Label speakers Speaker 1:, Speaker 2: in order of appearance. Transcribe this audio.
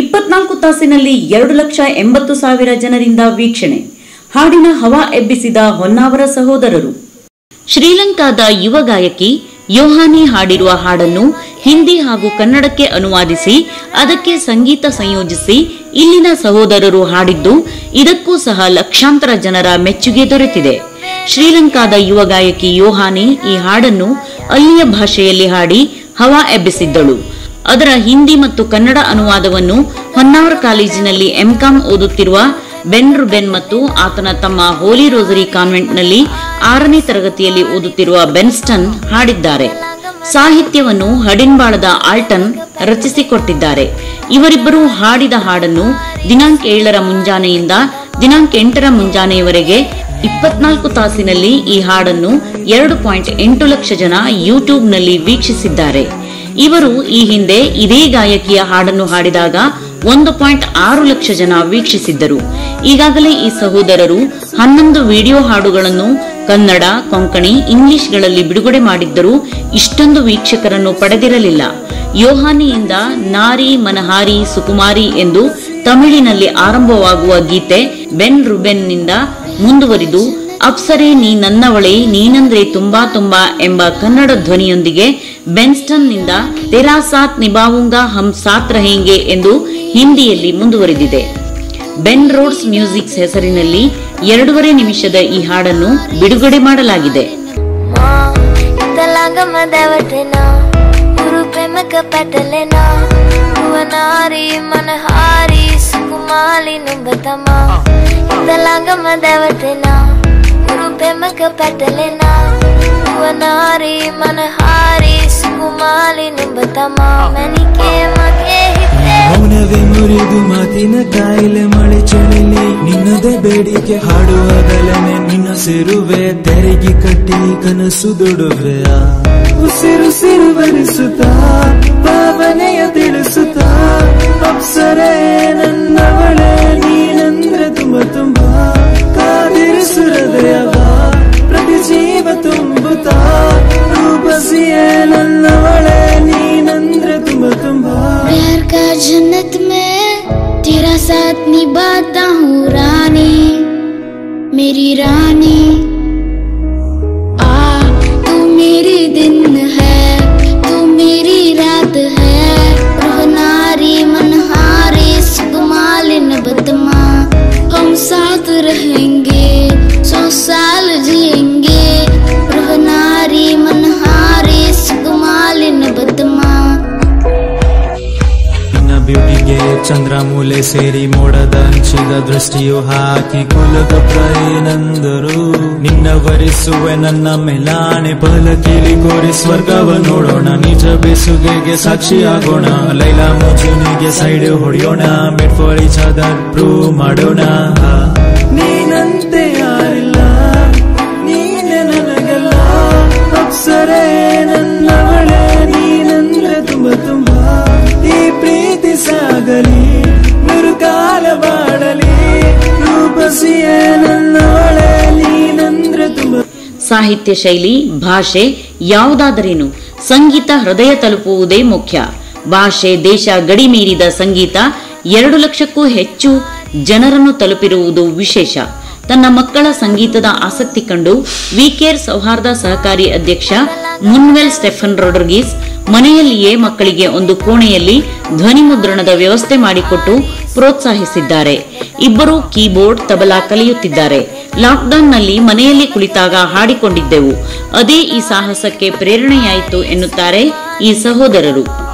Speaker 1: ಇಪ್ಪತ್ನಾಲ್ಕು ತಾಸಿನಲ್ಲಿ ಎರಡು ಲಕ್ಷ ಎಂಬತ್ತು ಸಾವಿರ ಜನರಿಂದ ವೀಕ್ಷಣೆ. ಹಾಡಿನ ಹವಾ ಎಬ್ಬಿಸಿದ ಹೊನ್ನಾವರ ಸಹೋದರರು. ಶ್ರೀಲಂಕಾದ ಯುವ ಗಾಯಕಿ ಯೋಹಾನಿ ಹಾಡಿರುವ ಹಾಡನ್ನು ಹಿಂದಿ ಹಾಗೂ ಕನ್ನಡಕ್ಕೆ ಅನುವಾದಿಸಿ, ಅದಕ್ಕೆ ಸಂಗೀತ ಸಂಯೋಜಿಸಿ ಇಲ್ಲಿನ ಸಹೋದರರು ಹಾಡಿದ್ದು ಇದಕ್ಕೂ ಸಹ ಲಕ್ಷಾಂತರ ಜನರ ಮೆಚ್ಚುಗೆ ದೊರೆತಿದೆ. ಶ್ರೀಲಂಕಾದ ಯುವ ಗಾಯಕಿ ಯೋಹಾನಿ ಈ ಹಾಡನ್ನು ಅಲ್ಲಿಯ ಭಾಷೆಯಲ್ಲಿ ಹಾಡಿ ಹವಾ ಎಬ್ಬಿಸಿದ್ದಳು. ಅದರ ಹಿಂದಿ ಮತ್ತು ಕನ್ನಡ ಅನುವಾದವನ್ನು ಹೊನ್ನಾವರ ಕಾಲೇಜಿನಲ್ಲಿ ಎಂಕಾಂ ಓದುತ್ತಿರುವ ಬೆನ್ ರುಬೆನ್ ಮತ್ತು ಆತನ ತಮ್ಮ ಹೋಲಿ ರೋಸರಿ ಕಾನ್ವೆಂಟ್ನಲ್ಲಿ ಆರನೇ ತರಗತಿಯಲ್ಲಿ ಓದುತ್ತಿರುವ ಬೆನ್ಸ್ಟನ್ ಹಾಡಿದ್ದಾರೆ. ಸಾಹಿತ್ಯವನ್ನು ಹಡಿನ್ಬಾಳದ ಆಲ್ಟನ್ ರಚಿಸಿಕೊಟ್ಟಿದ್ದಾರೆ. ಇವರಿಬ್ಬರು ಹಾಡಿದ ಹಾಡನ್ನು ದಿನಾಂಕ ಏಳರ ಮುಂಜಾನೆಯಿಂದ ದಿನಾಂಕ ಎಂಟರ ಮುಂಜಾನೆಯವರೆಗೆ ಇಪ್ಪತ್ನಾಲ್ಕು ತಾಸಿನಲ್ಲಿ ಈ ಹಾಡನ್ನು ಎರಡು ಪಾಯಿಂಟ್ ಎಂಟು ಲಕ್ಷ ಜನ ಯೂಟ್ಯೂಬ್ನಲ್ಲಿ ವೀಕ್ಷಿಸಿದ್ದಾರೆ. ಇವರು ಈ ಹಿಂದೆ ಇದೇ ಗಾಯಕಿಯ ಹಾಡನ್ನು ಹಾಡಿದಾಗ ಒಂದು ಪಾಯಿಂಟ್ ಆರು ಲಕ್ಷ ಜನ ವೀಕ್ಷಿಸಿದ್ದರು. ಈಗಾಗಲೇ ಈ ಸಹೋದರರು ಹನ್ನೊಂದು ವಿಡಿಯೋ ಹಾಡುಗಳನ್ನು ಕನ್ನಡ, ಕೊಂಕಣಿ, ಇಂಗ್ಲಿಷ್ಗಳಲ್ಲಿ ಬಿಡುಗಡೆ ಮಾಡಿದ್ದರೂ ಇಷ್ಟೊಂದು ವೀಕ್ಷಕರನ್ನು ಪಡೆದಿರಲಿಲ್ಲ. ಯೋಹಾನಿಯಿಂದ ನಾರಿ ಮನಹಾರಿ ಸುಕುಮಾರಿ ಎಂದು ತಮಿಳಿನಲ್ಲಿ ಆರಂಭವಾಗುವ ಗೀತೆ ಬೆನ್ ರುಬೆನ್ನಿಂದ ಮುಂದುವರಿದು ಅಪ್ಸರೆ, ನೀ ನನ್ನವಳೆ, ನೀನಂದ್ರೆ ತುಂಬಾ ತುಂಬಾ ಎಂಬ ಕನ್ನಡ ಧ್ವನಿಯೊಂದಿಗೆ ಬೆನ್ಸ್ಟನ್ನಿಂದ ತೆರಾ ಸಾತ್ ನಿಭಾವುಂಗ ಹಮ್ ಸಾತ್ ರಹೇಂಗೆ ಎಂದು ಹಿಂದಿಯಲ್ಲಿ ಮುಂದುವರೆದಿದೆ. ಬೆನ್ ರೋಡ್ಸ್ ಮ್ಯೂಸಿಕ್ಸ್ ಹೆಸರಿನಲ್ಲಿ ಎರಡೂವರೆ ನಿಮಿಷದ ಈ ಹಾಡನ್ನು ಬಿಡುಗಡೆ ಮಾಡಲಾಗಿದೆ.
Speaker 2: ಮನಹಾರಿ ಸುಕುಮಾಲಿ ನುಂಬತಮ? ప్రేమక పెట్టలేనా భువనారి మనహారి సుకుమాలి నుంబతమా ఇంతలాగా మదవటనా గురు ప్రేమక పెట్టలేనా భువనారి మనహారి సుకుమాలి నుంబతమಾ ಮನಿಕೆ ಮಗೆ ಹಿತ್ತೆ
Speaker 3: ಮೌನವೇ ಮುರಿದು ಮಾತಿನ ಕಾಯಿಲೆ ಮಳೆ ಚಳಿಲಿ ನಿನ್ನದೇ ಬೇಡಿಕೆ ಹಾಡುವಾಗಲನೆ ನಿನ್ನ ಸೇರುವೆ ತೆರಿಗೆ ಕಟ್ಟಿ ಕನಸು ದುಡುವೆಯ ಉಸಿರುಸಿರು ಬರಿಸುತ್ತಾ ಭಾವನೆಯ ತಿಳಿಸುತ್ತಾ
Speaker 2: में तेरा साथ निभाता हूँ रानी मेरी रानी।
Speaker 3: ಚಂದ್ರ ಮೂಲೆ ಸೇರಿ ಮೋಡದ ಹಂಚಿದ ದೃಷ್ಟಿಯು ಹಾಕಿ ಕುಲದ ಪ್ರಯನಂದರು. ನಿನ್ನ ವರಿಸುವೆ ನನ್ನ ಮೇಲಾಣೆ ಪಲಕಿಲಿ ಕೋರಿ ಸ್ವರ್ಗವ ನೋಡೋಣ. ನಿಜ ಬೆಸುಗೆಗೆ ಸಾಕ್ಷಿಯಾಗೋಣ. ಲೈಲಾ ಮುಜುನಿಗೆ ಸೈಡ್ ಹೊಡೆಯೋಣ. ಮೆಟ್ಫಳಿ ಚಾದರ್ ಪ್ರೂವ್ ಮಾಡೋಣ.
Speaker 1: ಸಾಹಿತ್ಯ ಶೈಲಿ, ಭಾಷೆ ಯಾವುದಾದರೇನು, ಸಂಗೀತ ಹೃದಯ ತಲುಪುವುದೇ ಮುಖ್ಯ. ಭಾಷೆ ದೇಶ ಗಡಿ ಮೀರಿದ ಸಂಗೀತ ಎರಡು ಲಕ್ಷಕ್ಕೂ ಹೆಚ್ಚು ಜನರನ್ನು ತಲುಪಿರುವುದು ವಿಶೇಷ. ತನ್ನ ಮಕ್ಕಳ ಸಂಗೀತದ ಆಸಕ್ತಿ ಕಂಡು ವಿಕೇರ್ ಸೌಹಾರ್ದ ಸಹಕಾರಿ ಅಧ್ಯಕ್ಷ ಮುನ್ವೆಲ್ ಸ್ಟೆಫನ್ ರೊಡ್ರಿಗೀಸ್ ಮನೆಯಲ್ಲಿಯೇ ಮಕ್ಕಳಿಗೆ ಒಂದು ಕೋಣೆಯಲ್ಲಿ ಧ್ವನಿ ಮುದ್ರಣದ ವ್ಯವಸ್ಥೆ ಮಾಡಿಕೊಟ್ಟು ಪ್ರೋತ್ಸಾಹಿಸಿದ್ದಾರೆ. ಇಬ್ಬರು ಕೀಬೋರ್ಡ್ ತಬಲಾ ಕಲಿಯುತ್ತಿದ್ದಾರೆ. ಲಾಕ್ಡೌನ್ನಲ್ಲಿ ಮನೆಯಲ್ಲಿ ಕುಳಿತಾಗ ಹಾಡಿಕೊಂಡಿದ್ದೆವು. ಅದೇ ಈ ಸಾಹಸಕ್ಕೆ ಪ್ರೇರಣೆಯಾಯಿತು ಎನ್ನುತ್ತಾರೆ ಈ ಸಹೋದರರು.